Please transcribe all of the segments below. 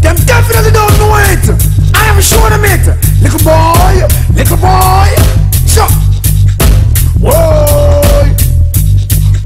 Them definitely don't know it. I have shown them it. Little boy, little boy. Sure. Whoa.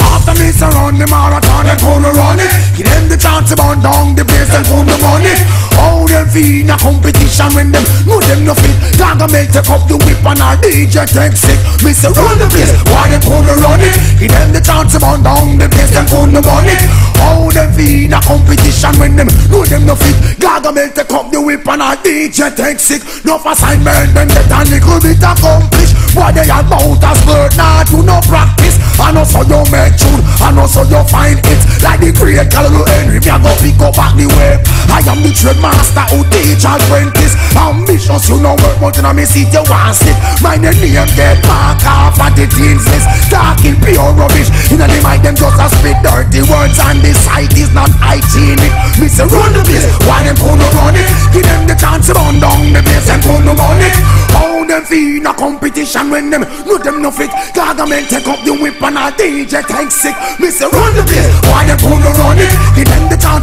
After me surround the marathon and gonna run it Give them the chance to burn down the place and gonna run it How them feel in a competition when them know them no fit. Gargamel take up the whip and our DJ take sick Me say run the place, why them gonna run it? Give them the chance to burn down the place and gonna run it. How them feel in a competition when them know them no fit. Gargamel take up the whip and our DJ take sick No assignment them get a little bit accomplished. Why they are about a skirt now do no practice. I know so you make tune I know so you find it. Like the great Calvin Henry Me a go pick up back the way I am the trade master who teach apprentice. Ambitious you know work but you know me see you want sit My name get mark off at the teens list. Talking pure rubbish. In the mind them just a spit dirty words And the site is not hygienic. Me say run the place. Why them gonna run it Give them the chance to run down the place and gonna run it How them feel a competition when them know them no fit? Gargamel take up the whip and a DJ take sick. Me say run the place. Why them gonna run it Give them the chance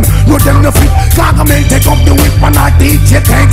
them. Know them no fit. Gargamel take up the whip and a DJ take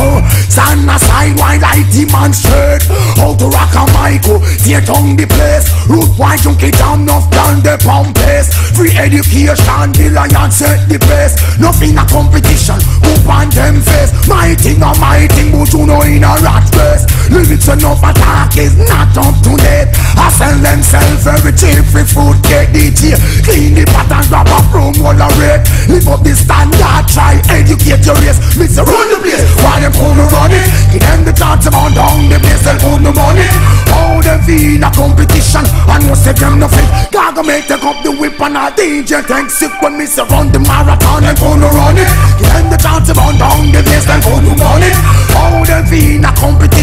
oh. Stand aside while I demonstrate How to rock a mic oh. Tear down the place. Root wine junkie down enough down the pump place? Free education the lion set the pace. Nothing a competition. Who on them face. My thing or my thing but you know in a rat race Lyrics enough attack is not up to date. I sell themselves very cheap for food get DJ Clean the pot and grab a broom while I rate. Live up the standard try educate your race. Me say run the place Why them gonna run it. Give them the chance to down the place and own oh, the money How them feel a competition And you say them no fit. Gargamel take up the whip and a DJ tank sick When me say run the marathon and gonna run it. Give them the chance to down the place and own oh, the money How them feel a competition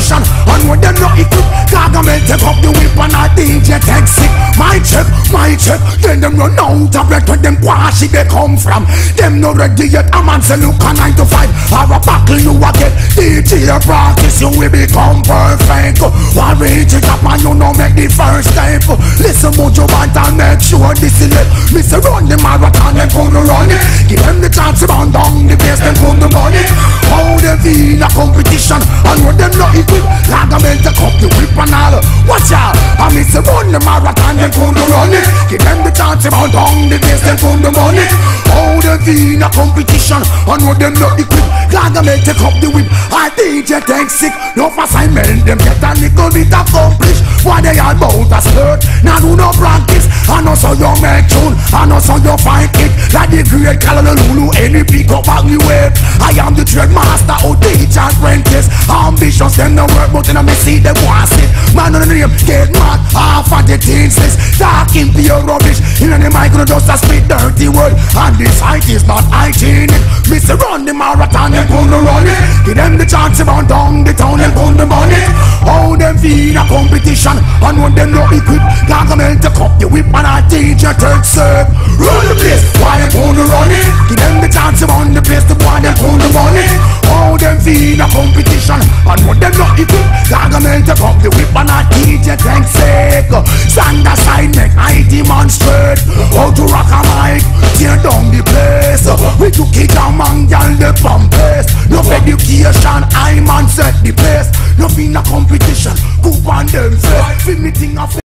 When them not equipped Gargamel take up the whip and a DJ take sick. My check, my check Then them run out of breath when them quashi they come from. Them no ready yet A man say look a 9 to 5 Or a buckle you a get. DJ practice you will become perfect. One reach it up and you know make the first step. Listen what you want and make sure this is it. Me say run the marathon them gonna run it. Give them the chance to run down the place them gonna run it Gargamel take up the whip and all Watch out. I me say run the marathon them gonna run it Give them the chance to run down the place them gonna run it How them feel in a competition And when them not equipped. Gargamel take up the whip. I DJ take sick? No assignment. Them get a little bit accomplished. What they are about a skirt Now do no the great Calvin Lulu Any pick up we wait I am the trade master who teach apprentice Ambitious them no work but in a me see them want it. Man on the name get mad Half of the teens list Talking pure rubbish. In the mic no just a spit dirty word. And this fight is not hygienic. Say run the marathon them gonna run it. Give them the chance to run down the town and gonna run it. How them feel in a competition And when them not equipped Gargamel take up DJ take serve Run the place Why them gonna run it Give them the chance to run the place The boy them gonna run it How them feel a competition. And when them not equipped Gargamel take up the whip and a DJ take sake. Stand aside make I demonstrate How to rock a mic Tear down the place. We took it man girl the pampers No education I man set the pace No in a competition Go on them face Feel me thing off